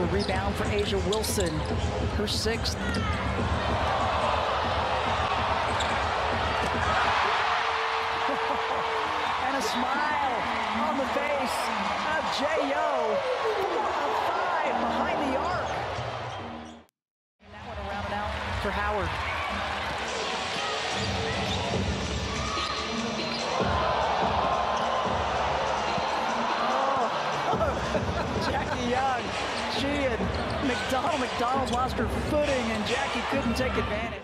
Little rebound for A'ja Wilson, her sixth. and a smile on the face of Yo. Five behind the arc. And that one around and out for Howard. Jackie Young, she and McDonald, McDonald lost her footing and Jackie couldn't take advantage.